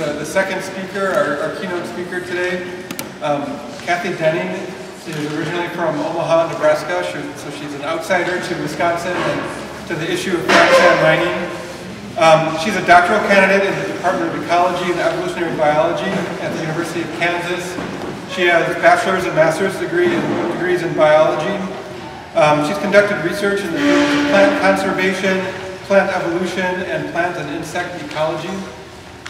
the, the second speaker, our, our keynote speaker today. Um, Kathy Denning is originally from Omaha, Nebraska, she, so she's an outsider to Wisconsin and to the issue of frac sand mining. Um, she's a doctoral candidate in the Department of Ecology and Evolutionary Biology at the University of Kansas. She has a bachelor's and master's degree in, degrees in biology. Um, she's conducted research in the plant conservation, plant evolution, and plant and insect ecology.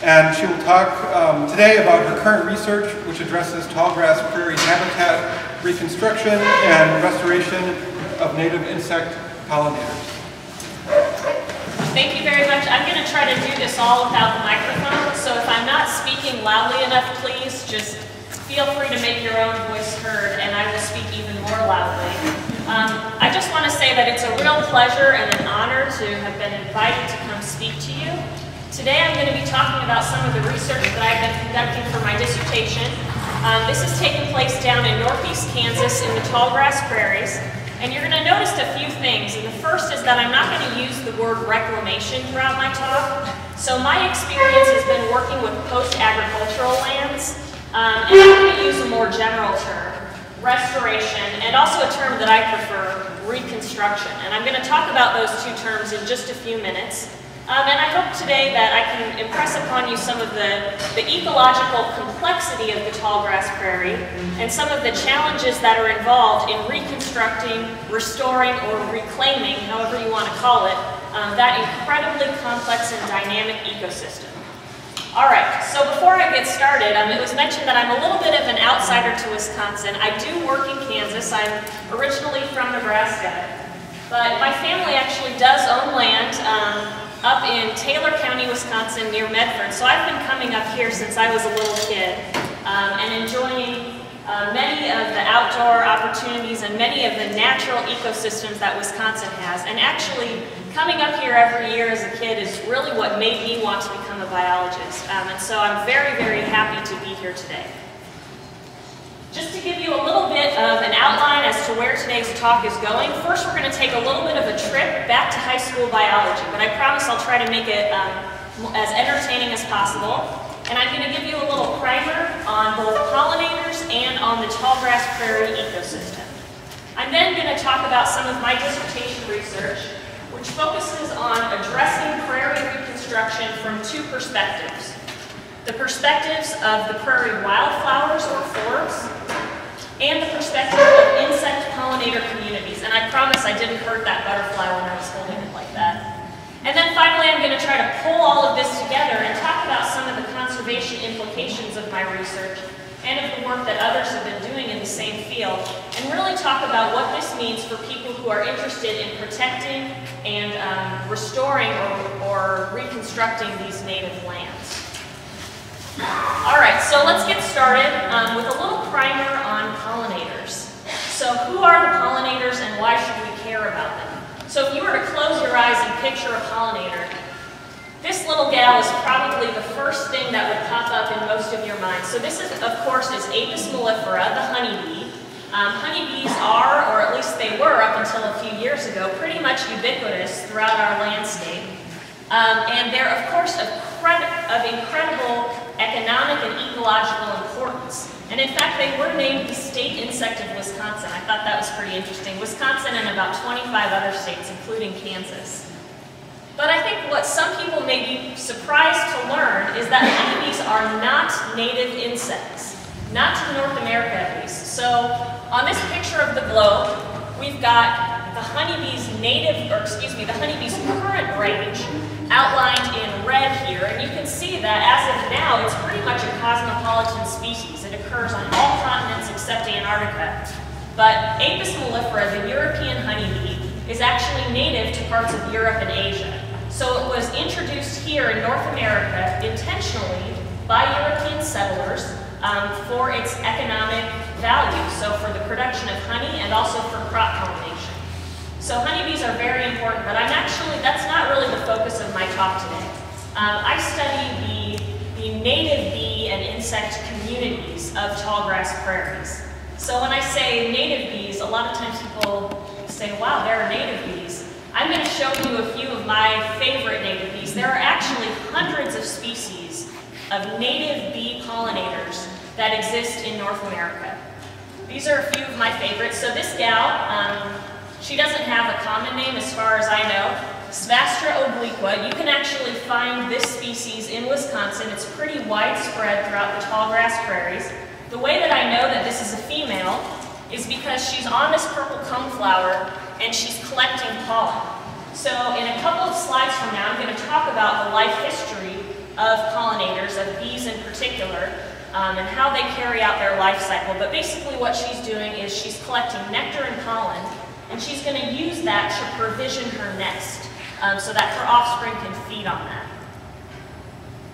And she will talk um, today about her current research, which addresses tallgrass prairie habitat reconstruction and restoration of native insect pollinators. Thank you very much. I'm going to try to do this all without the microphone, so if I'm not speaking loudly enough, please just feel free to make your own voice heard, and I will speak even more loudly. Um, I just want to say that it's a real pleasure and an honor to have been invited to come speak to you. Today I'm going to be talking about some of the research that I've been conducting for my dissertation. Um, this is taking place down in northeast Kansas in the tallgrass prairies, and you're going to notice a few things. And the first is that I'm not going to use the word reclamation throughout my talk. So my experience has been working with post-agricultural lands. Um, and I'm going to use a more general term, restoration, and also a term that I prefer, reconstruction. And I'm going to talk about those two terms in just a few minutes. Um, and I hope today that I can impress upon you some of the, the ecological complexity of the tallgrass prairie and some of the challenges that are involved in reconstructing, restoring, or reclaiming, however you want to call it, um, that incredibly complex and dynamic ecosystem. All right, so before I get started, um, it was mentioned that I'm a little bit of an outsider to Wisconsin. I do work in Kansas. I'm originally from Nebraska, but my family actually does own land. Up in Taylor County, Wisconsin, near Medford. So I've been coming up here since I was a little kid um, and enjoying uh, many of the outdoor opportunities and many of the natural ecosystems that Wisconsin has. And actually, coming up here every year as a kid is really what made me want to become a biologist. Um, and so I'm very, very happy to be here today. Just to give you a little bit of an outline as to where today's talk is going, first we're going to take a little bit of a trip back to high school biology, but I promise I'll try to make it um, as entertaining as possible. And I'm going to give you a little primer on both pollinators and on the tallgrass prairie ecosystem. I'm then going to talk about some of my dissertation research, which focuses on addressing prairie reconstruction from two perspectives. The perspectives of the prairie wildflowers or forbs, and the perspective of insect pollinator communities. And I promise I didn't hurt that butterfly when I was holding it like that. And then finally, I'm going to try to pull all of this together and talk about some of the conservation implications of my research and of the work that others have been doing in the same field, and really talk about what this means for people who are interested in protecting and um, restoring or, or reconstructing these native lands. All right, so let's get started um, with a little primer on pollinators. So who are the pollinators and why should we care about them? So if you were to close your eyes and picture a pollinator, this little gal is probably the first thing that would pop up in most of your minds. So this, is, of course, is Apis mellifera, the honeybee. Um, honeybees are, or at least they were up until a few years ago, pretty much ubiquitous throughout our landscape. Um, and they're, of course, of, of incredible economic and ecological importance. And in fact, they were named the state insect of Wisconsin. I thought that was pretty interesting. Wisconsin and about 25 other states, including Kansas. But I think what some people may be surprised to learn is that honeybees are not native insects. Not to North America, at least. So on this picture of the globe, we've got the honeybee's native, or excuse me, the honeybee's current range outlined in red here, and you can see that as of now, it's pretty much a cosmopolitan species. It occurs on all continents except Antarctica. But Apis mellifera, the European honeybee, is actually native to parts of Europe and Asia. So it was introduced here in North America intentionally by European settlers um, for its economic value, so for the production of honey and also for crop. So honeybees are very important, but I'm actually, that's not really the focus of my talk today. Um, I study the, the native bee and insect communities of tallgrass prairies. So when I say native bees, a lot of times people say, wow, there are native bees. I'm going to show you a few of my favorite native bees. There are actually hundreds of species of native bee pollinators that exist in North America. These are a few of my favorites. So this gal, um, she doesn't have a common name as far as I know. Svastra obliqua, you can actually find this species in Wisconsin. It's pretty widespread throughout the tall grass prairies. The way that I know that this is a female is because she's on this purple cone flower and she's collecting pollen. So in a couple of slides from now, I'm going to talk about the life history of pollinators, of bees in particular, um, and how they carry out their life cycle. But basically what she's doing is she's collecting nectar and pollen, and she's going to use that to provision her nest um, so that her offspring can feed on that.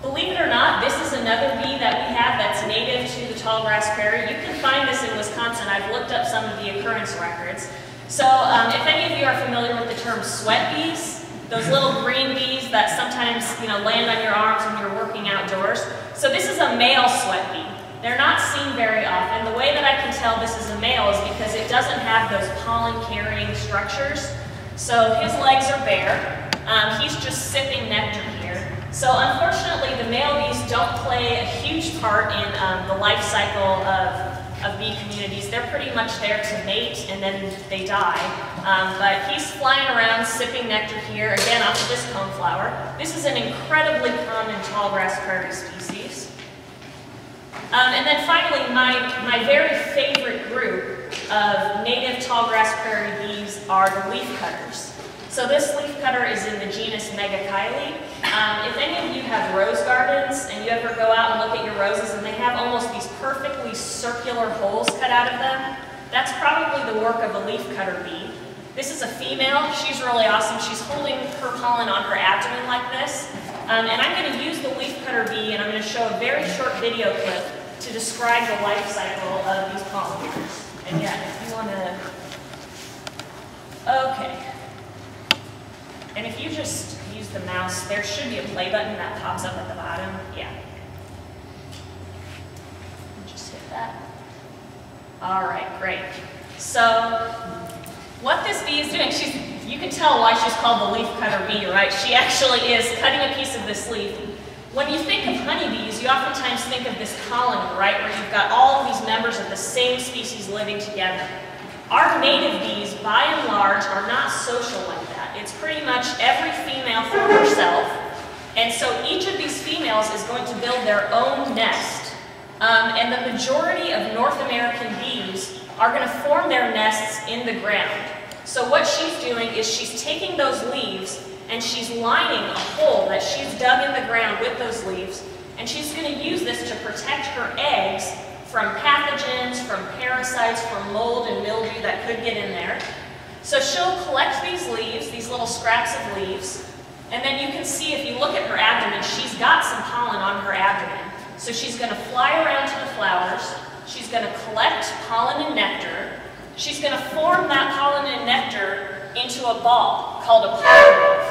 Believe it or not, this is another bee that we have that's native to the tall grass prairie. You can find this in Wisconsin. I've looked up some of the occurrence records. So um, if any of you are familiar with the term sweat bees, those little green bees that sometimes you know land on your arms when you're working outdoors. So this is a male sweat. They're not seen very often. The way that I can tell this is a male is because it doesn't have those pollen-carrying structures. So his legs are bare. Um, he's just sipping nectar here. So unfortunately, the male bees don't play a huge part in um, the life cycle of, of bee communities. They're pretty much there to mate and then they die. Um, but he's flying around sipping nectar here, again off of this cone flower. This is an incredibly common tall grass prairie species. Um, and then finally, my, my very favorite group of native tall grass prairie bees are the leaf cutters. So this leaf cutter is in the genus Megachile. Um, if any of you have rose gardens and you ever go out and look at your roses and they have almost these perfectly circular holes cut out of them, that's probably the work of a leaf cutter bee. This is a female. She's really awesome. She's holding her pollen on her abdomen like this. Um, and I'm going to use the leaf cutter bee and I'm going to show a very short video clip to describe the life cycle of these pollinators. And yeah, if you want to, okay. And if you just use the mouse, there should be a play button that pops up at the bottom. Yeah. Just hit that. All right, great. So what this bee is doing, she's, you can tell why she's called the leaf cutter bee, right? She actually is cutting a piece of this leaf when you think of honeybees, you oftentimes think of this colony, right, where you've got all of these members of the same species living together. Our native bees, by and large, are not social like that. It's pretty much every female for herself, and so each of these females is going to build their own nest. Um, and the majority of North American bees are going to form their nests in the ground. So what she's doing is she's taking those leaves and she's lining a hole that she's dug in the ground with those leaves, and she's going to use this to protect her eggs from pathogens, from parasites, from mold and mildew that could get in there. So she'll collect these leaves, these little scraps of leaves, and then you can see if you look at her abdomen, she's got some pollen on her abdomen. So she's going to fly around to the flowers, she's going to collect pollen and nectar, she's going to form that pollen and nectar into a ball called a pollen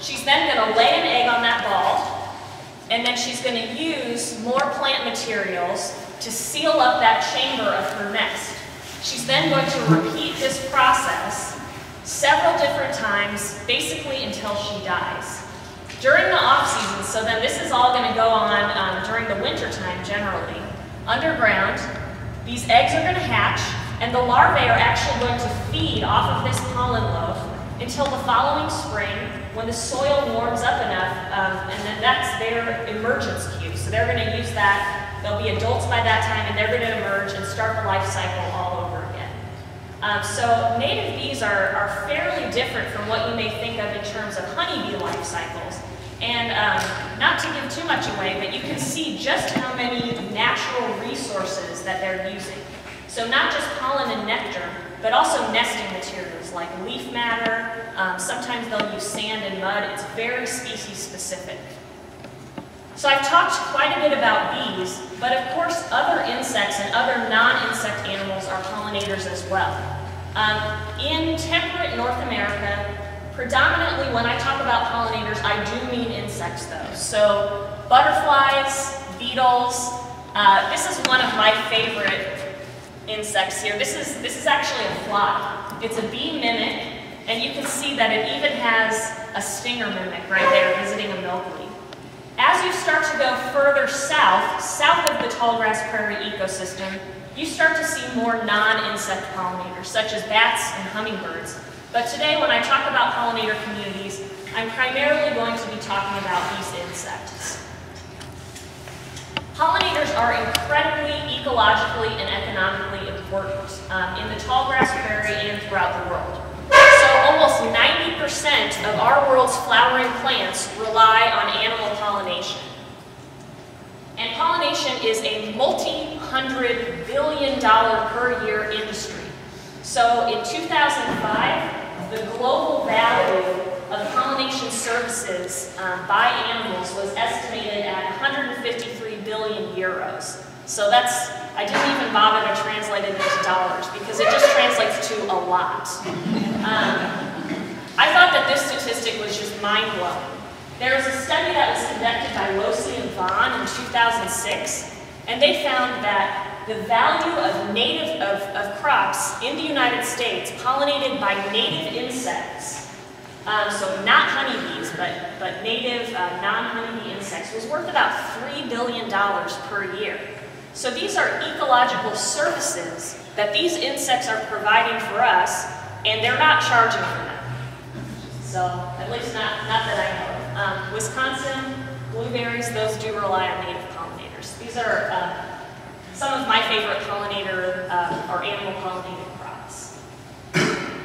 She's then going to lay an egg on that ball, and then she's going to use more plant materials to seal up that chamber of her nest. She's then going to repeat this process several different times, basically until she dies. During the off-season, so then this is all going to go on um, during the winter time generally, underground, these eggs are going to hatch, and the larvae are actually going to feed off of this pollen loaf until the following spring when the soil warms up enough, um, and then that's their emergence cue. So they're going to use that. They'll be adults by that time, and they're going to emerge and start the life cycle all over again. Um, so native bees are, are fairly different from what you may think of in terms of honeybee life cycles. And um, not to give too much away, but you can see just how many natural resources that they're using. So not just pollen and nectar, but also nesting materials like leaf matter. Um, sometimes they'll use sand and mud. It's very species specific. So I've talked quite a bit about bees, but of course other insects and other non-insect animals are pollinators as well. Um, in temperate North America, predominantly when I talk about pollinators, I do mean insects though. So butterflies, beetles, uh, this is one of my favorite insects here. This is, this is actually a fly. It's a bee mimic, and you can see that it even has a stinger mimic right there visiting a milkweed. As you start to go further south, south of the tallgrass prairie ecosystem, you start to see more non-insect pollinators, such as bats and hummingbirds. But today, when I talk about pollinator communities, I'm primarily going to be talking about these insects. Pollinators are incredibly ecologically and economically important um, in the tallgrass prairie and throughout the world. So almost 90% of our world's flowering plants rely on animal pollination. And pollination is a multi-hundred billion dollar per year industry. So in 2005, the global value of pollination services um, by animals was estimated at 153 billion euros. So that's, I didn't even bother to translate it into dollars because it just translates to a lot. Um, I thought that this statistic was just mind-blowing. There was a study that was conducted by Losey and Vaughan in 2006, and they found that the value of native of, of crops in the United States pollinated by native insects um, so not honeybees, but, but native uh, non-honeybee insects, was worth about $3 billion per year. So these are ecological services that these insects are providing for us, and they're not charging for them. So, at least not, not that I know of. Um, Wisconsin, blueberries, those do rely on native pollinators. These are uh, some of my favorite pollinator uh, or animal pollinated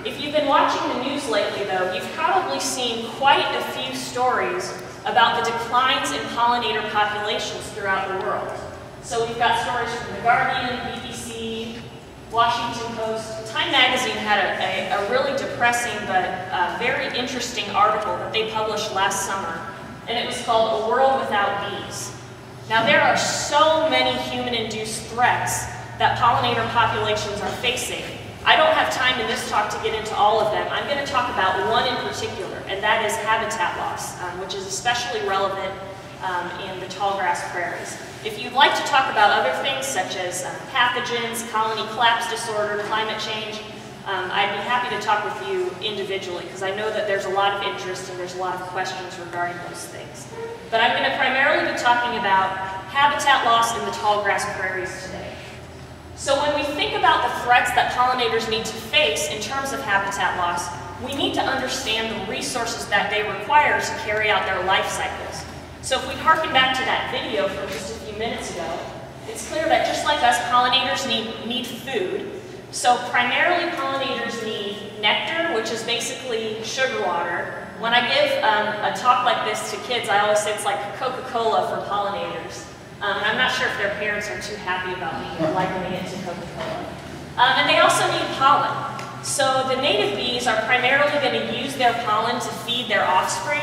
if you've been watching the news lately, though, you've probably seen quite a few stories about the declines in pollinator populations throughout the world. So we've got stories from The Guardian, BBC, Washington Post. Time Magazine had a, a, a really depressing but uh, very interesting article that they published last summer, and it was called A World Without Bees. Now there are so many human-induced threats that pollinator populations are facing I don't have time in this talk to get into all of them. I'm going to talk about one in particular, and that is habitat loss, um, which is especially relevant um, in the tallgrass prairies. If you'd like to talk about other things such as um, pathogens, colony collapse disorder, climate change, um, I'd be happy to talk with you individually because I know that there's a lot of interest and there's a lot of questions regarding those things. But I'm going to primarily be talking about habitat loss in the tallgrass prairies today. So when we think about the threats that pollinators need to face in terms of habitat loss, we need to understand the resources that they require to carry out their life cycles. So if we harken back to that video from just a few minutes ago, it's clear that just like us, pollinators need, need food. So primarily pollinators need nectar, which is basically sugar water. When I give um, a talk like this to kids, I always say it's like Coca-Cola for pollinators. Um, and I'm not sure if their parents are too happy about me likening it to Coca-Cola. Um, and they also need pollen. So the native bees are primarily going to use their pollen to feed their offspring.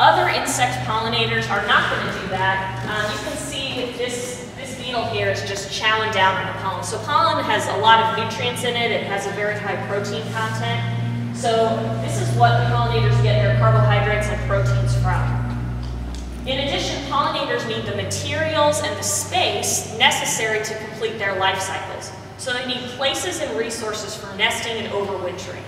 Other insect pollinators are not going to do that. Um, you can see this, this beetle here is just chowing down on the pollen. So pollen has a lot of nutrients in it. It has a very high protein content. So this is what the pollinators get their carbohydrates and proteins from. In addition, pollinators need the materials and the space necessary to complete their life cycles. So they need places and resources for nesting and overwintering.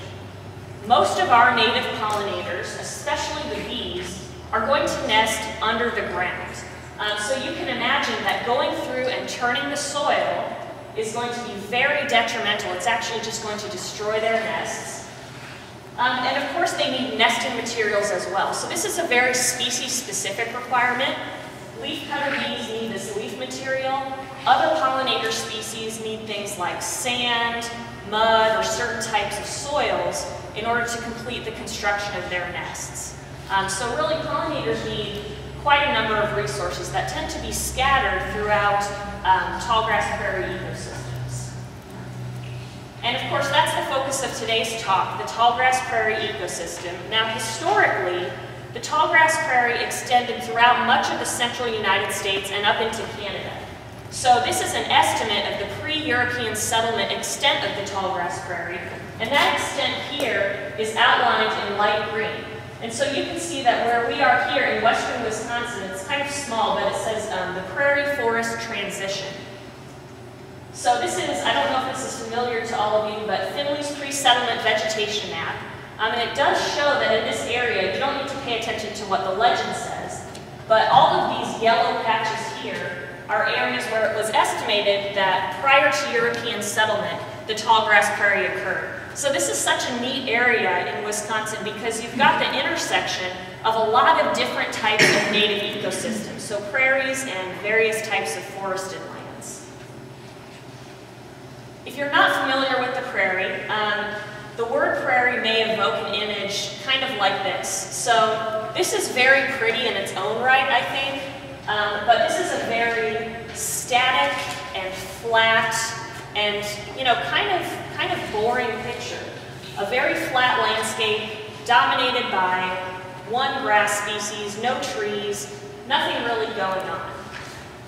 Most of our native pollinators, especially the bees, are going to nest under the ground. Um, so you can imagine that going through and turning the soil is going to be very detrimental. It's actually just going to destroy their nests. Um, and of course they need nesting materials as well. So this is a very species-specific requirement. Leafcutter bees need this leaf material. Other pollinator species need things like sand, mud, or certain types of soils in order to complete the construction of their nests. Um, so really pollinators need quite a number of resources that tend to be scattered throughout um, tallgrass prairie ecosystems. And of course, that's the focus of today's talk, the tallgrass prairie ecosystem. Now, historically, the tallgrass prairie extended throughout much of the central United States and up into Canada. So this is an estimate of the pre-European settlement extent of the tallgrass prairie, and that extent here is outlined in light green. And so you can see that where we are here in western Wisconsin, it's kind of small, but it says um, the prairie forest transition. So this is, I don't know if this is familiar to all of you, but Finley's pre-settlement vegetation map. Um, and it does show that in this area, you don't need to pay attention to what the legend says. But all of these yellow patches here are areas where it was estimated that prior to European settlement, the tall grass prairie occurred. So this is such a neat area in Wisconsin because you've got the intersection of a lot of different types of native ecosystems, so prairies and various types of forested. If you're not familiar with the prairie, um, the word prairie may evoke an image kind of like this. So this is very pretty in its own right, I think, um, but this is a very static and flat and, you know, kind of, kind of boring picture. A very flat landscape dominated by one grass species, no trees, nothing really going on.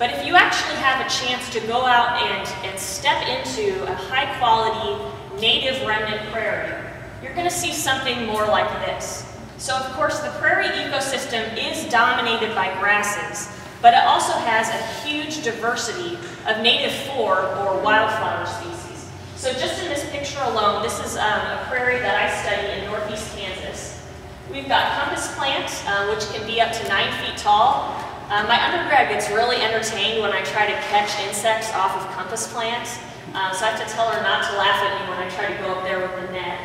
But if you actually have a chance to go out and, and step into a high quality native remnant prairie, you're going to see something more like this. So of course the prairie ecosystem is dominated by grasses, but it also has a huge diversity of native flora or wildflower species. So just in this picture alone, this is um, a prairie that I study in northeast Kansas. We've got compass plant, uh, which can be up to nine feet tall. Uh, my undergrad gets really entertained when I try to catch insects off of compass plants, Um, so I have to tell her not to laugh at me when I try to go up there with the net.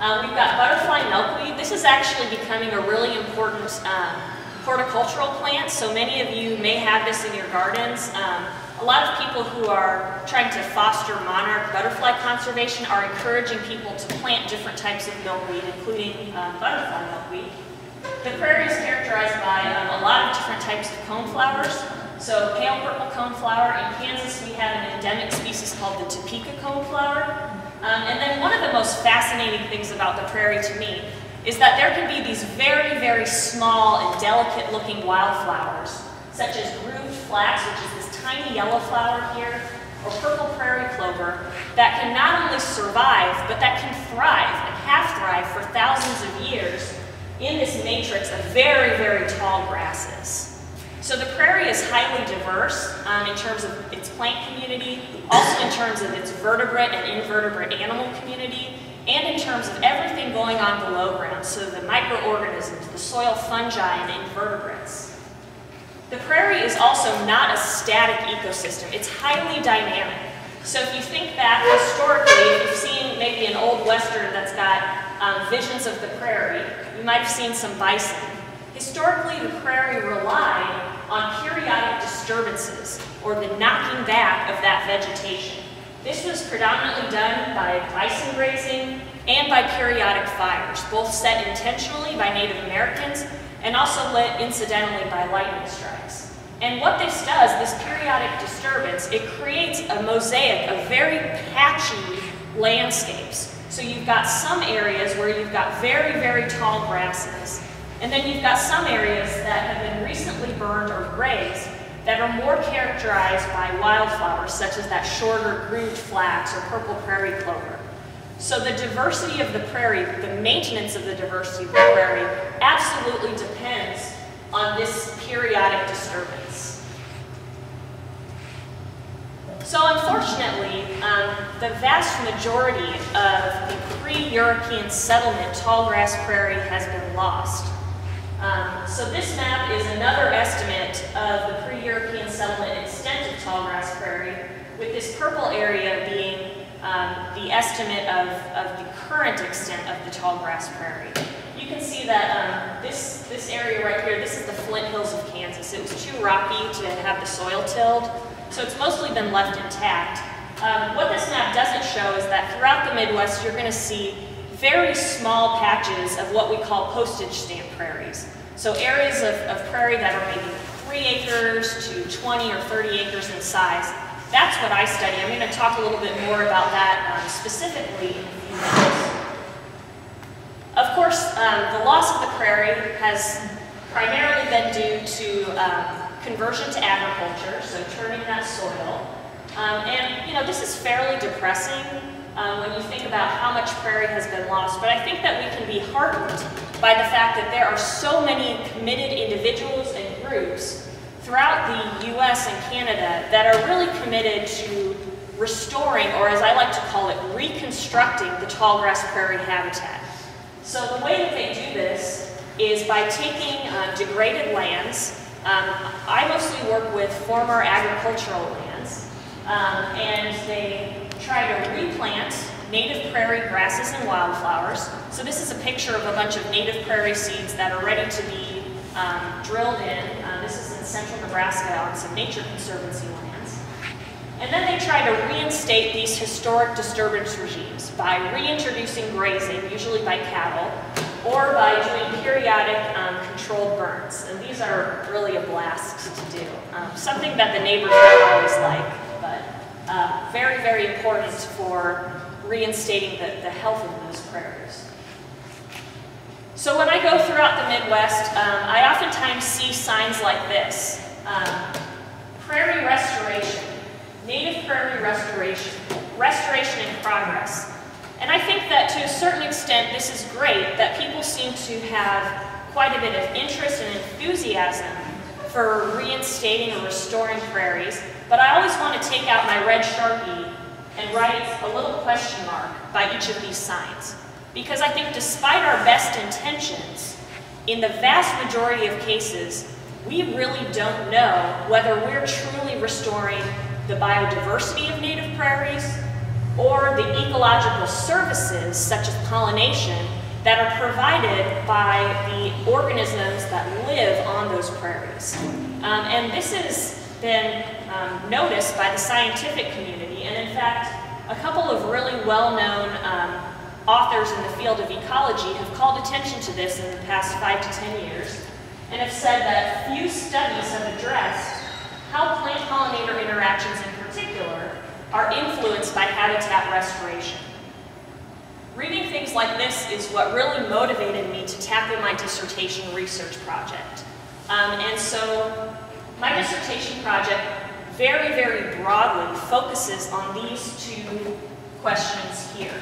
Um, we've got butterfly milkweed. This is actually becoming a really important um, horticultural plant, so many of you may have this in your gardens. Um, a lot of people who are trying to foster monarch butterfly conservation are encouraging people to plant different types of milkweed, including uh, butterfly milkweed. The prairie is characterized by um, a lot of different types of coneflowers. So pale purple coneflower, in Kansas we have an endemic species called the Topeka coneflower. Um, and then one of the most fascinating things about the prairie to me is that there can be these very, very small and delicate looking wildflowers, such as grooved flax, which is this tiny yellow flower here, or purple prairie clover, that can not only survive, but that can thrive and have thrived for thousands of years in this matrix of very, very tall grasses. So the prairie is highly diverse um, in terms of its plant community, also in terms of its vertebrate and invertebrate animal community, and in terms of everything going on below ground, so the microorganisms, the soil fungi, and invertebrates. The prairie is also not a static ecosystem. It's highly dynamic. So if you think back historically, you've seen maybe an old western that's got um, visions of the prairie, you might have seen some bison. Historically, the prairie relied on periodic disturbances, or the knocking back of that vegetation. This was predominantly done by bison grazing and by periodic fires, both set intentionally by Native Americans and also lit incidentally by lightning strikes. And what this does, this periodic disturbance, it creates a mosaic of very patchy landscapes. So you've got some areas where you've got very, very tall grasses, and then you've got some areas that have been recently burned or grazed that are more characterized by wildflowers, such as that shorter grooved flax or purple prairie clover. So the diversity of the prairie, the maintenance of the diversity of the prairie, absolutely depends on this periodic disturbance. So unfortunately, um, the vast majority of the pre-European settlement tallgrass prairie has been lost. Um, so this map is another estimate of the pre-European settlement extent of tallgrass prairie, with this purple area being um, the estimate of, of the current extent of the tallgrass prairie. You can see that um, this, this area right here, this is the Flint Hills of Kansas. It was too rocky to have the soil tilled, so it's mostly been left intact. Um, what this map doesn't show is that throughout the Midwest, you're going to see very small patches of what we call postage stamp prairies. So areas of, of prairie that are maybe 3 acres to 20 or 30 acres in size, that's what I study. I'm going to talk a little bit more about that um, specifically. Of course, um, the loss of the prairie has primarily been due to um, conversion to agriculture, so turning that soil. Um, and, you know, this is fairly depressing um, when you think about how much prairie has been lost. But I think that we can be heartened by the fact that there are so many committed individuals and groups throughout the US and Canada that are really committed to restoring, or as I like to call it, reconstructing the tallgrass prairie habitat. So the way that they do this is by taking uh, degraded lands Um, I mostly work with former agricultural lands, um, and they try to replant native prairie grasses and wildflowers. So this is a picture of a bunch of native prairie seeds that are ready to be um, drilled in. Uh, this is in central Nebraska on some nature conservancy lands. And then they try to reinstate these historic disturbance regimes by reintroducing grazing, usually by cattle, or by doing periodic um, controlled burns. And these are really a blast to do. Um, something that the neighbors don't always like, but uh, very, very important for reinstating the, the health of those prairies. So when I go throughout the Midwest, um, I oftentimes see signs like this. Um, prairie restoration, native prairie restoration, restoration in progress. And I think that to a certain extent this is great, that people seem to have quite a bit of interest and enthusiasm for reinstating and restoring prairies, but I always want to take out my red Sharpie and write a little question mark by each of these signs. Because I think despite our best intentions, in the vast majority of cases, we really don't know whether we're truly restoring the biodiversity of native prairies or the ecological services, such as pollination, that are provided by the organisms that live on those prairies. Um, and this has been um, noticed by the scientific community, and in fact, a couple of really well-known um, authors in the field of ecology have called attention to this in the past five to ten years, and have said that few studies have addressed how plant-pollinator interactions in particular are influenced by habitat restoration. Reading things like this is what really motivated me to tackle my dissertation research project. Um, and so my dissertation project very, very broadly focuses on these two questions here.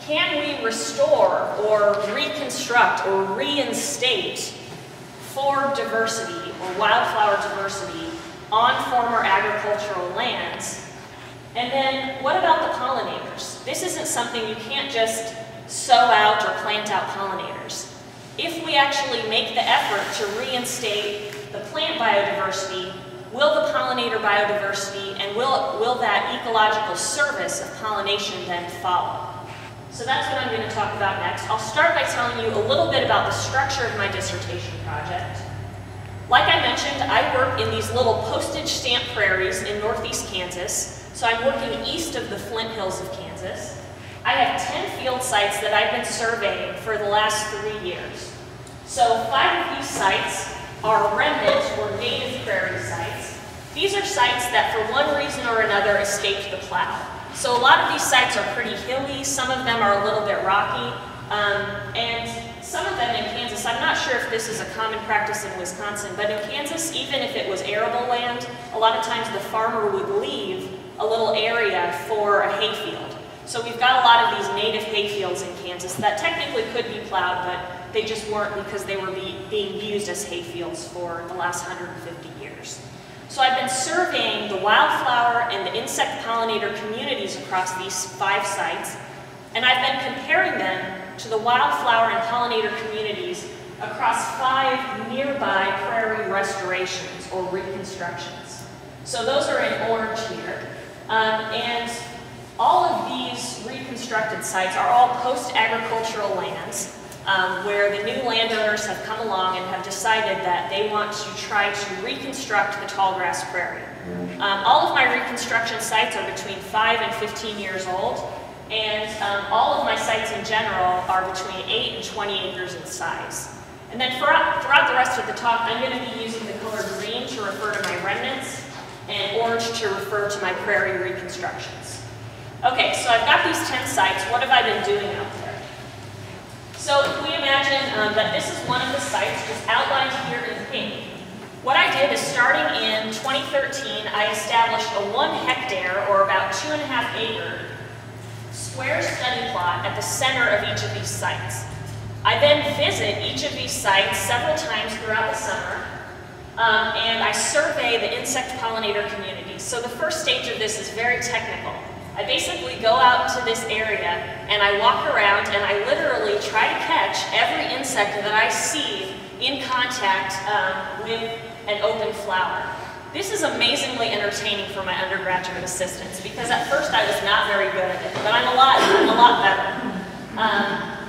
Can we restore or reconstruct or reinstate forb diversity or wildflower diversity on former agricultural lands? And then what about the pollinators? This isn't something you can't just sow out or plant out pollinators. If we actually make the effort to reinstate the plant biodiversity, will the pollinator biodiversity and will, will that ecological service of pollination then follow? So that's what I'm going to talk about next. I'll start by telling you a little bit about the structure of my dissertation project. Like I mentioned, I work in these little postage stamp prairies in northeast Kansas, so I'm working east of the Flint Hills of Kansas. I have 10 field sites that I've been surveying for the last three years. So five of these sites are remnant or native prairie sites. These are sites that for one reason or another escaped the plow. So a lot of these sites are pretty hilly, some of them are a little bit rocky, um, and some of them in Kansas, I'm not sure if this is a common practice in Wisconsin, but in Kansas, even if it was arable land, a lot of times the farmer would leave a little area for a hayfield. So we've got a lot of these native hayfields in Kansas that technically could be plowed, but they just weren't because they were be, being used as hayfields for the last 150 years. So I've been surveying the wildflower and the insect pollinator communities across these five sites, and I've been comparing them to the wildflower and pollinator communities across five nearby prairie restorations or reconstructions. So those are in orange here. Um, and all of these reconstructed sites are all post-agricultural lands um, where the new landowners have come along and have decided that they want to try to reconstruct the tall grass prairie. Um, all of my reconstruction sites are between 5 and 15 years old, and um, all of my sites in general are between 8 and 20 acres in size. And then throughout, throughout the rest of the talk, I'm going to be using the color green to refer to my remnants, and orange to refer to my prairie reconstructions. Okay, so I've got these 10 sites. What have I been doing out there? So if we imagine um, that this is one of the sites just outlined here in pink, what I did is starting in 2013, I established a one hectare or about two and a half acre square study plot at the center of each of these sites. I then visit each of these sites several times throughout the summer, um, and I survey the insect pollinator community. So the first stage of this is very technical. I basically go out to this area and I walk around and I literally try to catch every insect that I see in contact um, with an open flower. This is amazingly entertaining for my undergraduate assistants because at first I was not very good at it, but I'm a lot, I'm a lot better. Um,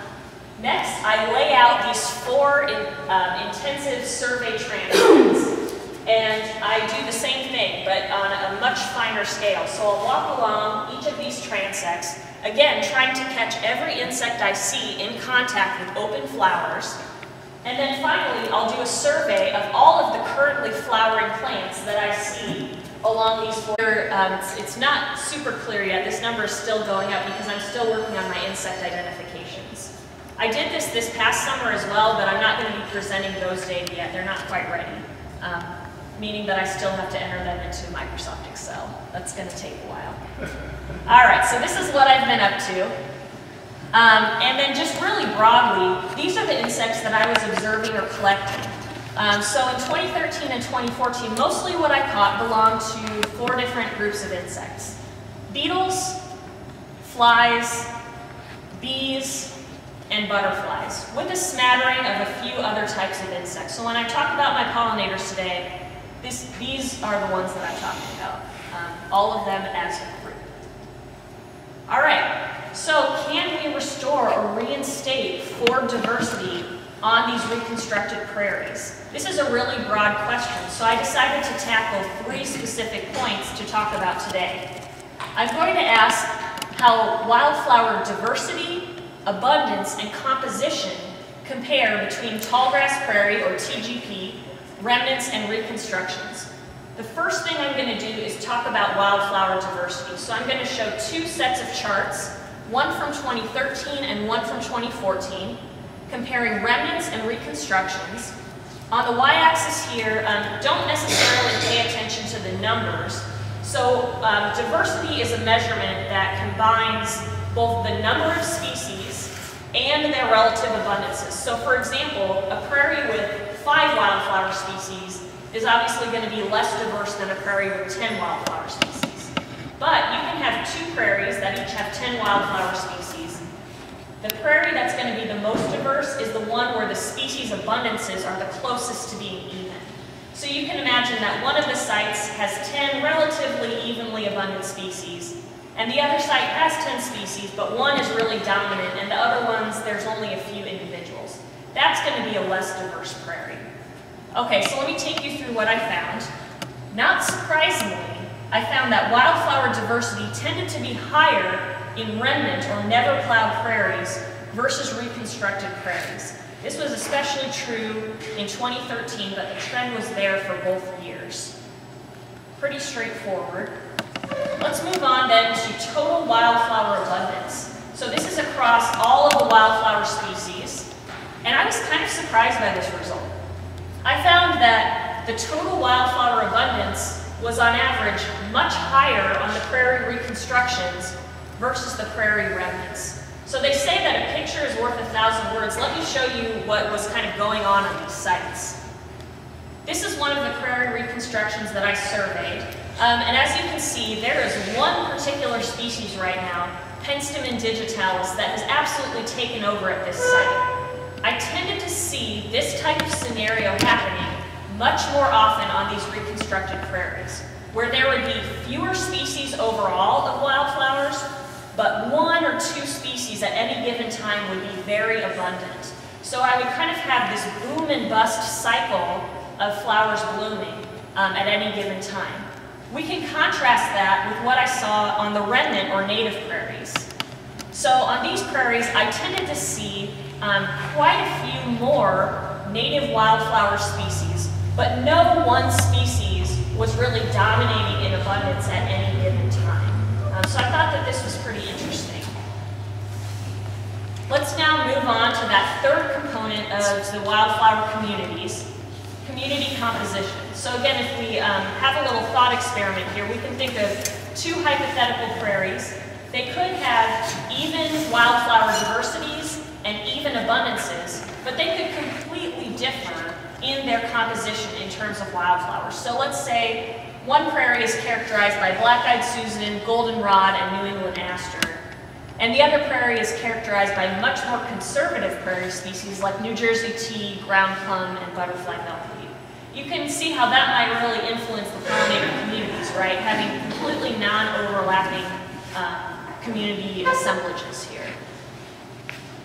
next, I lay out these four in, um, intensive survey transects, and I do the same thing, but on a much finer scale. So I'll walk along each of these transects, again, trying to catch every insect I see in contact with open flowers, and then finally, I'll do a survey of all of the currently flowering plants that I see along these four. Um, it's, it's, not super clear yet. This number is still going up because I'm still working on my insect identifications. I did this this past summer as well, but I'm not going to be presenting those data yet. They're not quite ready, um, meaning that I still have to enter them into Microsoft Excel. That's going to take a while. All right, so this is what I've been up to. Um, and then just really broadly, these are the insects that I was observing or collecting. Um, so in 2013 and 2014, mostly what I caught belonged to four different groups of insects. Beetles, flies, bees, and butterflies, with a smattering of a few other types of insects. So when I talk about my pollinators today, this, these are the ones that I'm talking about, um, all of them as a group. All right, so can we restore or reinstate forb diversity on these reconstructed prairies? This is a really broad question, so I decided to tackle three specific points to talk about today. I'm going to ask how wildflower diversity, abundance, and composition compare between tallgrass prairie, or TGP, remnants, and reconstructions. The first thing I'm going to do is talk about wildflower diversity. So I'm going to show two sets of charts one from 2013 and one from 2014, comparing remnants and reconstructions. On the y-axis here, um, don't necessarily pay attention to the numbers. So um, diversity is a measurement that combines both the number of species and their relative abundances. So for example, a prairie with five wildflower species is obviously going to be less diverse than a prairie with 10 wildflower species. But you can have two prairies that each have 10 wildflower species. The prairie that's going to be the most diverse is the one where the species abundances are the closest to being even. So you can imagine that one of the sites has 10 relatively evenly abundant species, and the other site has 10 species, but one is really dominant, and the other ones, there's only a few individuals. That's going to be a less diverse prairie. Okay, so let me take you through what I found. Not surprisingly, I found that wildflower diversity tended to be higher in remnant or never plowed prairies versus reconstructed prairies. This was especially true in 2013, but the trend was there for both years. Pretty straightforward. Let's move on then to total wildflower abundance. So this is across all of the wildflower species, and I was kind of surprised by this result. I found that the total wildflower abundance was on average much higher on the prairie reconstructions versus the prairie remnants. So they say that a picture is worth a thousand words. Let me show you what was kind of going on on these sites. This is one of the prairie reconstructions that I surveyed. Um, and as you can see, there is one particular species right now, Penstemon digitalis, that has absolutely taken over at this site. I tended to see this type of scenario happening much more often on these reconstructed prairies, where there would be fewer species overall of wildflowers, but one or two species at any given time would be very abundant. So I would kind of have this boom and bust cycle of flowers blooming um, at any given time. We can contrast that with what I saw on the remnant or native prairies. So on these prairies, I tended to see um, quite a few more native wildflower species but no one species was really dominating in abundance at any given time. Um, so I thought that this was pretty interesting. Let's now move on to that third component of the wildflower communities, community composition. So again, if we um, have a little thought experiment here, we can think of two hypothetical prairies. They could have even wildflower diversities and even abundances, but they could completely differ in their composition in terms of wildflowers. So let's say one prairie is characterized by black-eyed Susan, goldenrod, and New England aster. And the other prairie is characterized by much more conservative prairie species like New Jersey tea, ground plum, and butterfly milkweed. you can see how that might really influence the pollinator communities, right? Having completely non-overlapping uh, community assemblages here.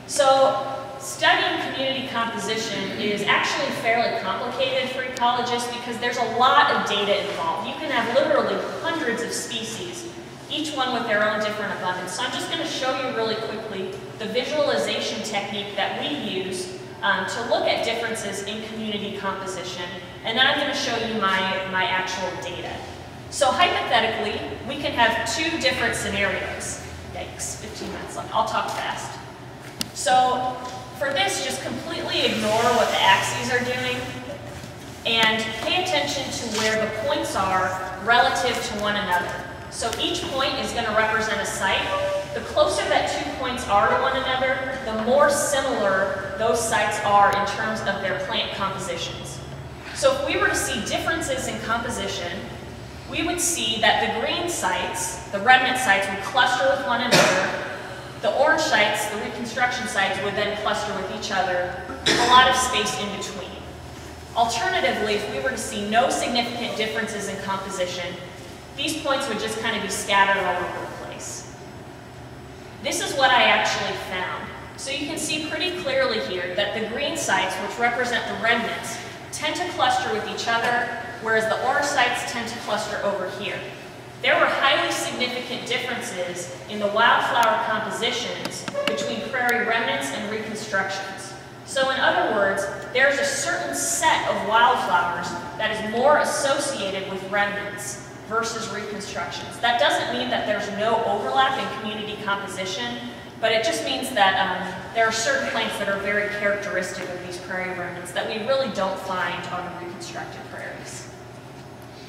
So studying community composition is actually fairly complicated for ecologists because there's a lot of data involved. You can have literally hundreds of species, each one with their own different abundance. So I'm just going to show you really quickly the visualization technique that we use um, to look at differences in community composition. And then I'm going to show you my, my actual data. So hypothetically, we can have two different scenarios. Yikes, 15 minutes. I'll talk fast. So for this, just completely ignore what the axes are doing and pay attention to where the points are relative to one another. So each point is going to represent a site. The closer that two points are to one another, the more similar those sites are in terms of their plant compositions. So if we were to see differences in composition, we would see that the green sites, the remnant sites, would cluster with one another. The orange sites, the reconstruction sites, would then cluster with each other, a lot of space in between. Alternatively, if we were to see no significant differences in composition, these points would just kind of be scattered all over the place. This is what I actually found. So you can see pretty clearly here that the green sites, which represent the remnants, tend to cluster with each other, whereas the orange sites tend to cluster over here. There were highly significant differences in the wildflower compositions between prairie remnants and reconstructions. So in other words, there's a certain set of wildflowers that is more associated with remnants versus reconstructions. That doesn't mean that there's no overlap in community composition, but it just means that um, there are certain plants that are very characteristic of these prairie remnants that we really don't find on the reconstructed.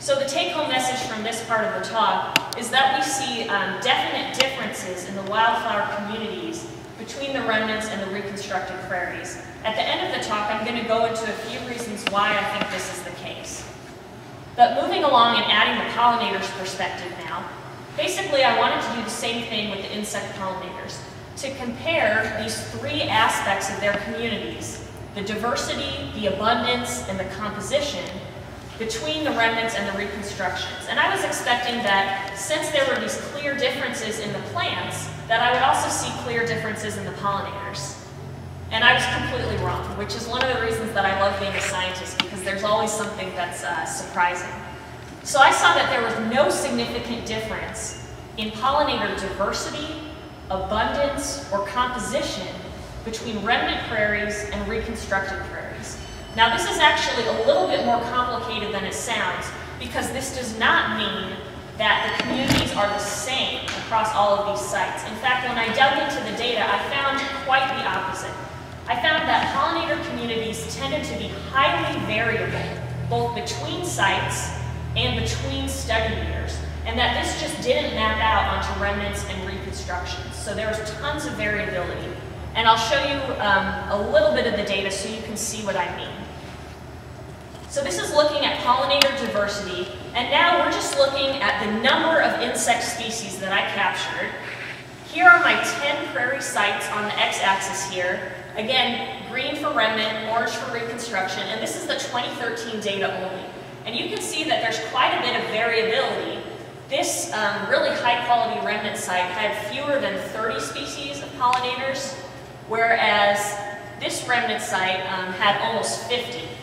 So the take-home message from this part of the talk is that we see um, definite differences in the wildflower communities between the remnants and the reconstructed prairies. At the end of the talk, I'm going to go into a few reasons why I think this is the case. But moving along and adding the pollinators perspective now, basically I wanted to do the same thing with the insect pollinators, to compare these three aspects of their communities, the diversity, the abundance, and the composition, between the remnants and the reconstructions. And I was expecting that since there were these clear differences in the plants, that I would also see clear differences in the pollinators. And I was completely wrong, which is one of the reasons that I love being a scientist, because there's always something that's uh, surprising. So I saw that there was no significant difference in pollinator diversity, abundance, or composition between remnant prairies and reconstructed prairies. Now this is actually a little bit more complicated than it sounds because this does not mean that the communities are the same across all of these sites. In fact, when I dug into the data, I found quite the opposite. I found that pollinator communities tended to be highly variable, both between sites and between study years, and that this just didn't map out onto remnants and reconstructions. So there was tons of variability. And I'll show you um, a little bit of the data so you can see what I mean. So this is looking at pollinator diversity, and now we're just looking at the number of insect species that I captured. Here are my 10 prairie sites on the x-axis here. Again, green for remnant, orange for reconstruction, and this is the 2013 data only. And you can see that there's quite a bit of variability. This um, really high quality remnant site had fewer than 30 species of pollinators, whereas this remnant site um, had almost 50.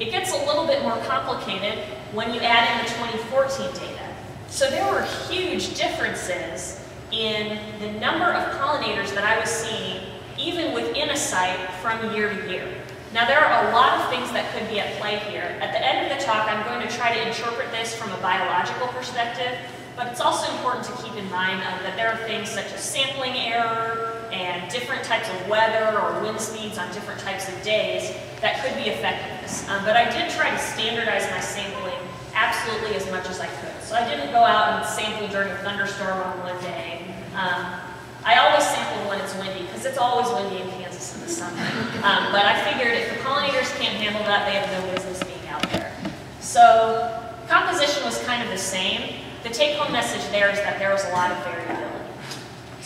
It gets a little bit more complicated when you add in the 2014 data. So there were huge differences in the number of pollinators that I was seeing even within a site from year to year. Now there are a lot of things that could be at play here. At the end of the talk, I'm going to try to interpret this from a biological perspective, but it's also important to keep in mind uh, that there are things such as sampling error and different types of weather or wind speeds on different types of days that could be affecting this. Um, but I did try to standardize my sampling absolutely as much as I could. So I didn't go out and sample during a thunderstorm on one day. Um, I always sample when it's windy, because it's always windy in Kansas in the summer. Um, but I figured if the pollinators can't handle that, they have no business being out there. So composition was kind of the same. The take-home message there is that there was a lot of variability.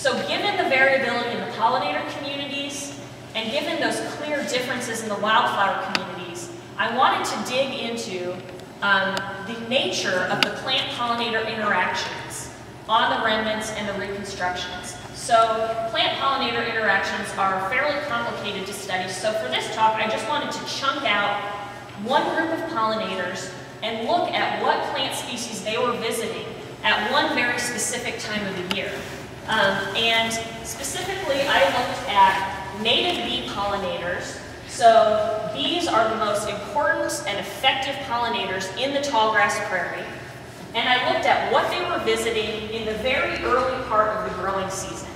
So given the variability in the pollinator communities, and given those clear differences in the wildflower communities, I wanted to dig into um, the nature of the plant-pollinator interactions on the remnants and the reconstructions. So plant-pollinator interactions are fairly complicated to study, so for this talk I just wanted to chunk out one group of pollinators and look at what plant species they were visiting at one very specific time of the year. Um, and specifically, I looked at native bee pollinators. So bees are the most important and effective pollinators in the tallgrass prairie. And I looked at what they were visiting in the very early part of the growing season.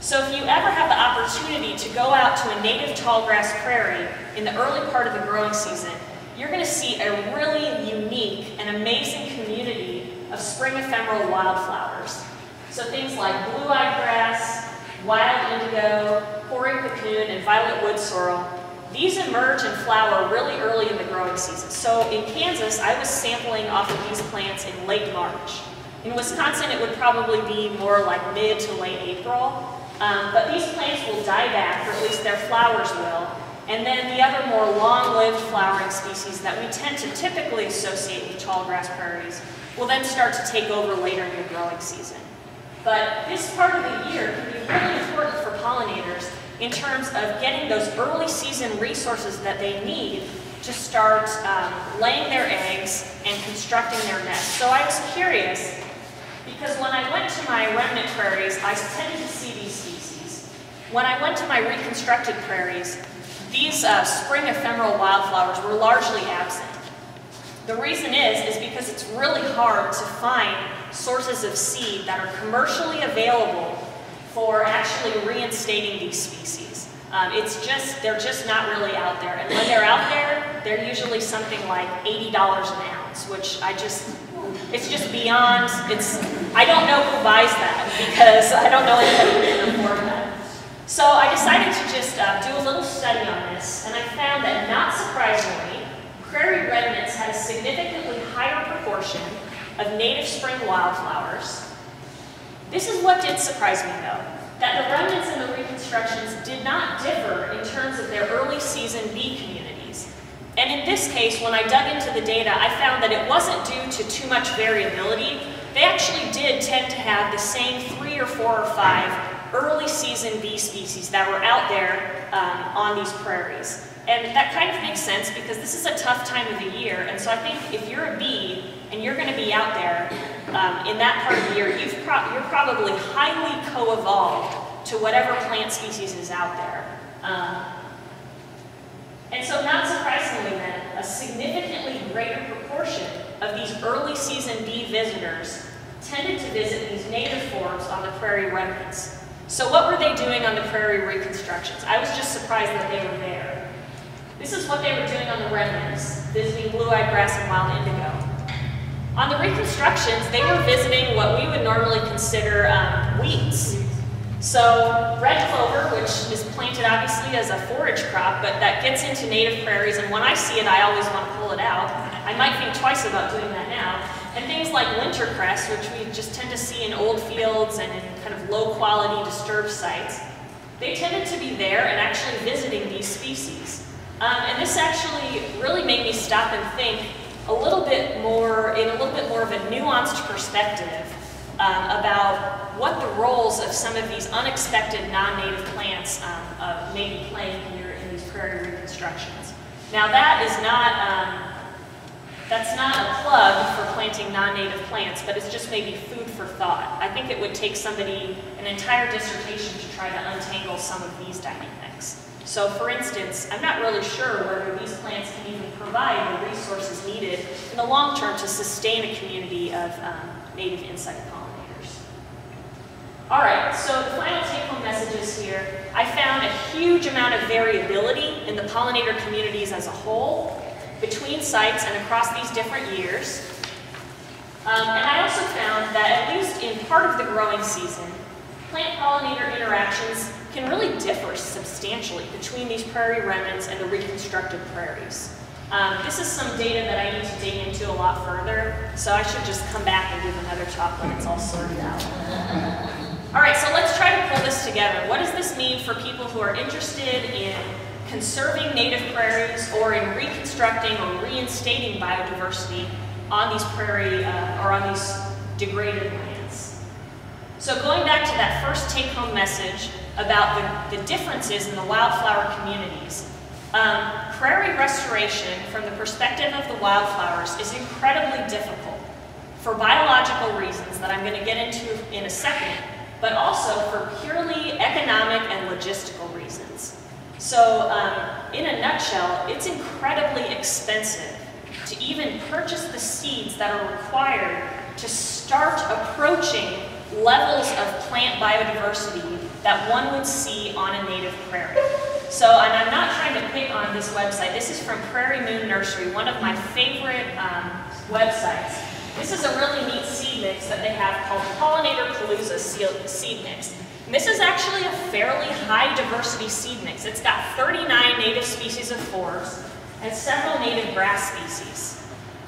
So if you ever have the opportunity to go out to a native tallgrass prairie in the early part of the growing season, you're going to see a really unique and amazing community of spring ephemeral wildflowers. So things like blue-eyed grass, wild indigo, hoary puccoon, and violet wood sorrel, these emerge and flower really early in the growing season. So in Kansas, I was sampling off of these plants in late March. In Wisconsin, it would probably be more like mid to late April. Um, but these plants will die back, or at least their flowers will, and then the other more long-lived flowering species that we tend to typically associate with tall grass prairies will then start to take over later in the growing season. But this part of the year can be really important for pollinators in terms of getting those early season resources that they need to start um, laying their eggs and constructing their nests. So I was curious because when I went to my remnant prairies, I tended to see these species. When I went to my reconstructed prairies, these uh, spring ephemeral wildflowers were largely absent. The reason is, is because it's really hard to find sources of seed that are commercially available for actually reinstating these species. Um, it's just, they're just not really out there. And when they're out there, they're usually something like $80 an ounce, which I just, it's just beyond, it's, I don't know who buys that because I don't know anybody who can afford that. So I decided to just uh, do a little study on this, and I found that, not surprisingly, prairie remnants had a significantly higher proportion of native spring wildflowers. This is what did surprise me, though, that the remnants and the reconstructions did not differ in terms of their early season bee communities. And in this case, when I dug into the data, I found that it wasn't due to too much variability. They actually did tend to have the same three or four or five early season bee species that were out there um, on these prairies. And that kind of makes sense because this is a tough time of the year. And so I think if you're a bee and you're going to be out there um, in that part of the year, you've pro you're probably highly co-evolved to whatever plant species is out there. Um, and so not surprisingly then, a significantly greater proportion of these early season bee visitors tended to visit these native forbs on the prairie remnants. So what were they doing on the prairie reconstructions? I was just surprised that they were there. This is what they were doing on the remnants, visiting blue-eyed grass and wild indigo. On the reconstructions, they were visiting what we would normally consider um, weeds. So red clover, which is planted obviously as a forage crop, but that gets into native prairies, and when I see it, I always want to pull it out. I might think twice about doing that now. And things like wintercress, which we just tend to see in old fields and in kind of low quality disturbed sites, they tended to be there and actually visiting these species. Um, and this actually really made me stop and think a little bit more, in a little bit more of a nuanced perspective um, about what the roles of some of these unexpected non-native plants um, uh, may be playing here in these prairie reconstructions. Now that is not um, that's not a plug for planting non-native plants, but it's just maybe food for thought. I think it would take somebody an entire dissertation to try to untangle some of these dynamics. So for instance, I'm not really sure whether these plants can even provide the resources needed in the long term to sustain a community of um, native insect pollinators. All right, so the final take-home messages here. I found a huge amount of variability in the pollinator communities as a whole, between sites and across these different years. Um, and I also found that at least in part of the growing season, plant-pollinator interactions can really differ substantially between these prairie remnants and the reconstructed prairies. Um, this is some data that I need to dig into a lot further, so I should just come back and give another talk when it's all sorted out. All right, so let's try to pull this together. What does this mean for people who are interested in conserving native prairies or in reconstructing or reinstating biodiversity on these prairie uh, or on these degraded lands. So going back to that first take-home message about the, the, differences in the wildflower communities, um, prairie restoration from the perspective of the wildflowers is incredibly difficult for biological reasons that I'm going to get into in a second, but also for purely economic and logistical reasons. So um, in a nutshell, it's incredibly expensive to even purchase the seeds that are required to start approaching levels of plant biodiversity that one would see on a native prairie. So, and I'm not trying to pick on this website. This is from Prairie Moon Nursery, one of my favorite um, websites. This is a really neat seed mix that they have called Pollinator Palooza seed mix. And this is actually a fairly high diversity seed mix. It's got 39 native species of forbs and several native grass species.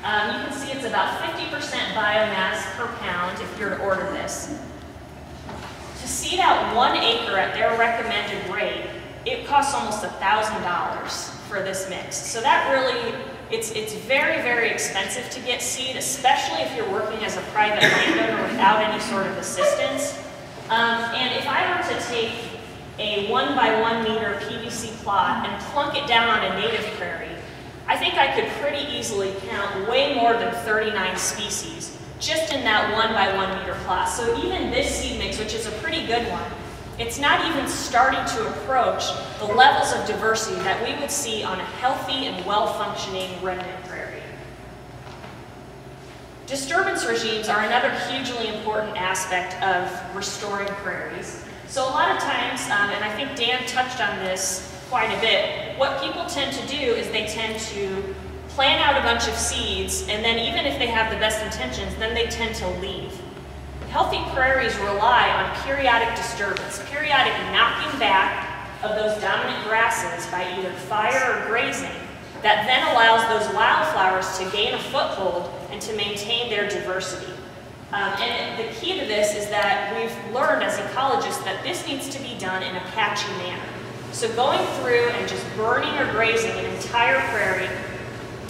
Um, you can see it's about 50% biomass per pound if you're to order this. To seed out one acre at their recommended rate, it costs almost $1,000 for this mix. So that really, it's, it's very, very expensive to get seed, especially if you're working as a private landowner without any sort of assistance. Um, and if I were to take a one by one meter PVC plot and plunk it down on a native prairie, I think I could pretty easily count way more than 39 species just in that one by one meter plot. So even this seed mix, which is a pretty good one, it's not even starting to approach the levels of diversity that we would see on a healthy and well-functioning remnant prairie. Disturbance regimes are another hugely important aspect of restoring prairies. So a lot of times, um, and I think Dan touched on this quite a bit, what people tend to do is they tend to plant out a bunch of seeds, and then even if they have the best intentions, then they tend to leave. Healthy prairies rely on periodic disturbance, periodic knocking back of those dominant grasses by either fire or grazing that then allows those wildflowers to gain a foothold and to maintain their diversity. Um, and the key to this is that we've learned as ecologists that this needs to be done in a patchy manner. So going through and just burning or grazing an entire prairie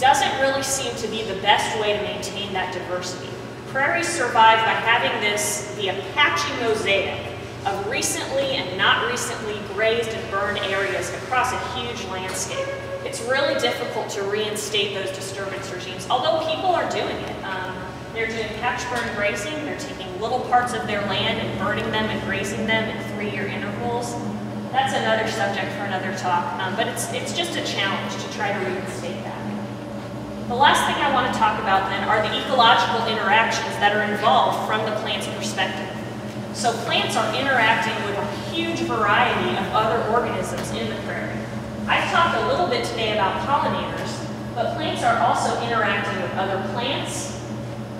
doesn't really seem to be the best way to maintain that diversity. Prairies survive by having this, the a patchy mosaic of recently and not recently grazed and burned areas across a huge landscape. It's really difficult to reinstate those disturbance regimes, although people are doing it. Um, they're doing patch burn grazing, they're taking little parts of their land and burning them and grazing them in three-year intervals that's another subject for another talk, um, but it's, it's just a challenge to try to reinstate. The last thing I want to talk about then are the ecological interactions that are involved from the plant's perspective. So plants are interacting with a huge variety of other organisms in the prairie. I've talked a little bit today about pollinators, but plants are also interacting with other plants,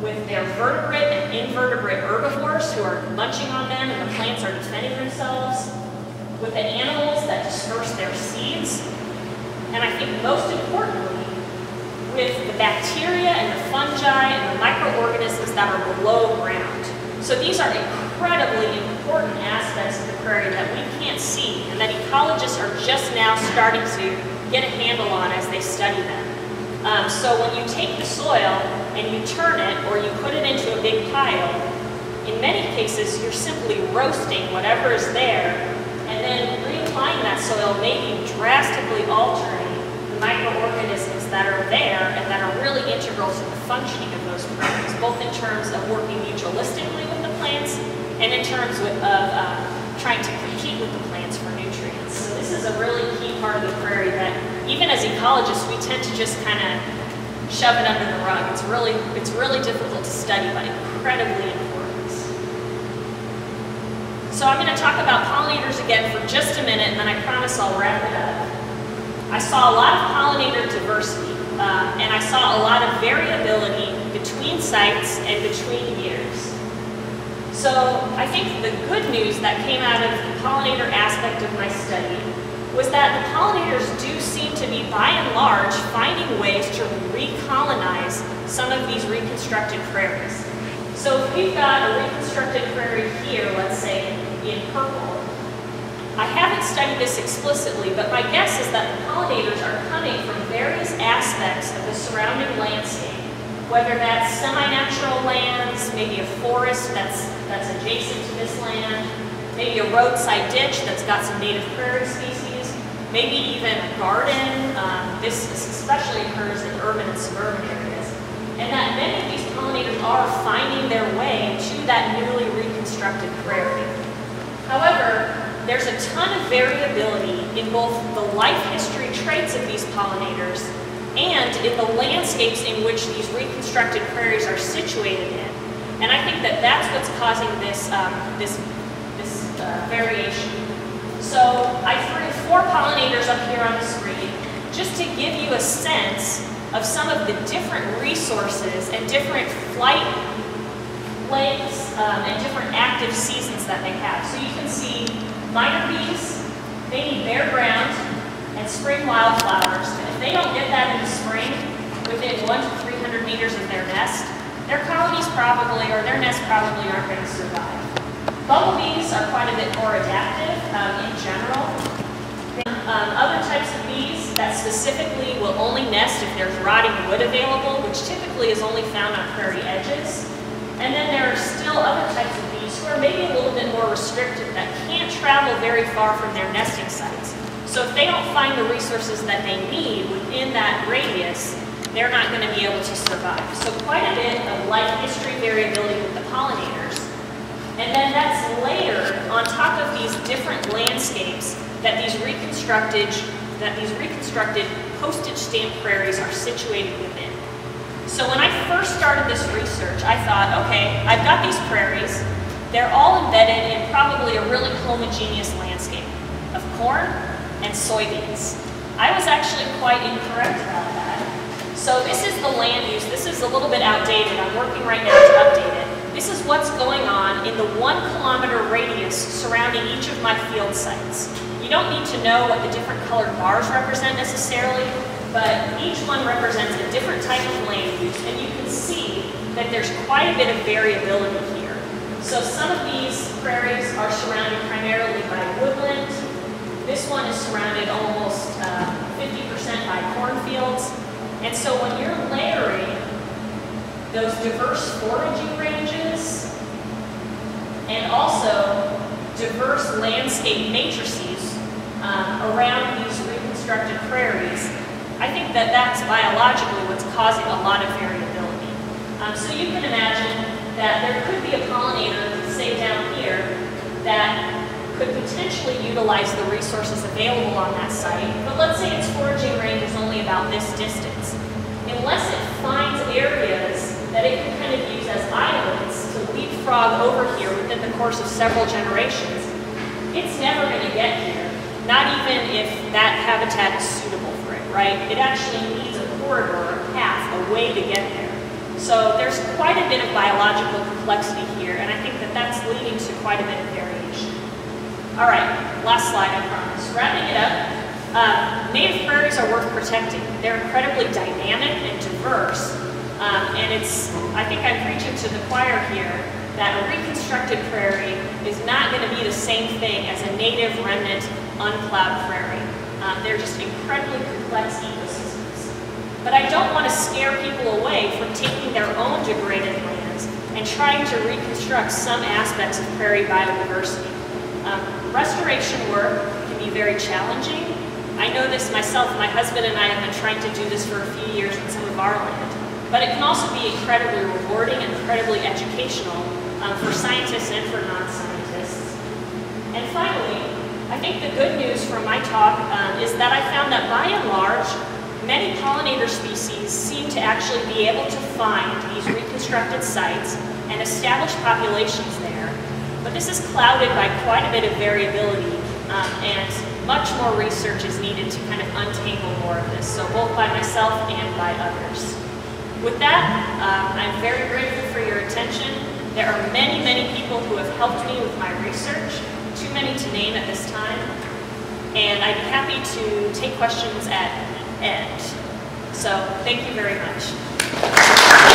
with their vertebrate and invertebrate herbivores who are munching on them and the plants are defending themselves, with the animals that disperse their seeds, and I think most importantly, with the bacteria and the fungi and the microorganisms that are below ground. So these are incredibly important aspects of the prairie that we can't see and that ecologists are just now starting to get a handle on as they study them. Um, so when you take the soil and you turn it or you put it into a big pile, in many cases you're simply roasting whatever is there and then reapplying that soil may be drastically altering the microorganisms that are there and that are really integral to the functioning of those prairies, both in terms of working mutualistically with the plants and in terms of uh, trying to compete with the plants for nutrients. So this is a really key part of the prairie that even as ecologists we tend to just kind of shove it under the rug. It's really, it's really difficult to study, but incredibly important. So I'm going to talk about pollinators again for just a minute, and then I promise I'll wrap it up. I saw a lot of pollinator diversity, uh, and I saw a lot of variability between sites and between years. So I think the good news that came out of the pollinator aspect of my study was that the pollinators do seem to be, by and large, finding ways to recolonize some of these reconstructed prairies. So if we've got a reconstructed prairie here, let's say, in purple, I haven't studied this explicitly, but my guess is that the pollinators are coming from various aspects of the surrounding landscape, whether that's semi-natural lands, maybe a forest that's, that's adjacent to this land, maybe a roadside ditch that's got some native prairie species, maybe even a garden. Um, this especially occurs in urban and suburban areas. And that many of these pollinators are finding their way to that newly reconstructed prairie. However, there's a ton of variability in both the life history traits of these pollinators and in the landscapes in which these reconstructed prairies are situated in. And I think that that's what's causing this, um, this, this uh, variation. So I threw four pollinators up here on the screen just to give you a sense of some of the different resources and different flight lengths um, and different active seasons that they have. So you can see Miner bees, they need bare ground and spring wildflowers. And if they don't get that in the spring, within one to 300 meters of their nest, their colonies probably, or their nests probably aren't going to survive. Bumblebees are quite a bit more adaptive um, in general. Um, other types of bees that specifically will only nest if there's rotting wood available, which typically is only found on prairie edges. And then there are still other types of bees who are maybe a little bit more restricted that can't travel very far from their nesting sites. So if they don't find the resources that they need within that radius, they're not going to be able to survive. So quite a bit of life history variability with the pollinators. And then that's layered on top of these different landscapes that these reconstructed that these reconstructed postage stamp prairies are situated within. So when I first started this research, I thought, okay, I've got these prairies, they're all embedded in probably a really homogeneous landscape of corn and soybeans. I was actually quite incorrect about that. So this is the land use. This is a little bit outdated. I'm working right now to update it. This is what's going on in the one kilometer radius surrounding each of my field sites. You don't need to know what the different colored bars represent necessarily, but each one represents a different type of land use, and you can see that there's quite a bit of variability here. So some of these prairies are surrounded primarily by woodland. This one is surrounded almost 50% uh, by cornfields. And so when you're layering those diverse foraging ranges and also diverse landscape matrices um, around these reconstructed prairies, I think that that's biologically what's causing a lot of variability. Um, so you can imagine that there could be a pollinator, say down here, that could potentially utilize the resources available on that site, but let's say its foraging range is only about this distance. Unless it finds areas that it can kind of use as islands to leapfrog over here within the course of several generations, it's never going to get here, not even if that habitat is suitable for it, right? It actually needs a corridor, a path, a way to get there. So there's quite a bit of biological complexity here, and I think that that's leading to quite a bit of variation. All right, last slide, I promise. Wrapping it up, uh, native prairies are worth protecting. They're incredibly dynamic and diverse, um, and it's, I think I'm preaching to the choir here, that a reconstructed prairie is not going to be the same thing as a native remnant unplowed prairie. Um, they're just incredibly complex. But I don't want to scare people away from taking their own degraded lands and trying to reconstruct some aspects of prairie biodiversity. Um, restoration work can be very challenging. I know this myself. My husband and I have been trying to do this for a few years in some of our land. But it can also be incredibly rewarding and incredibly educational um, for scientists and for non-scientists. And finally, I think the good news from my talk um, is that I found that by and large, Many pollinator species seem to actually be able to find these reconstructed sites and establish populations there, but this is clouded by quite a bit of variability um, and much more research is needed to kind of untangle more of this, so both by myself and by others. With that, um, I'm very grateful for your attention. There are many, many people who have helped me with my research, too many to name at this time, and I'd be happy to take questions at end. So thank you very much.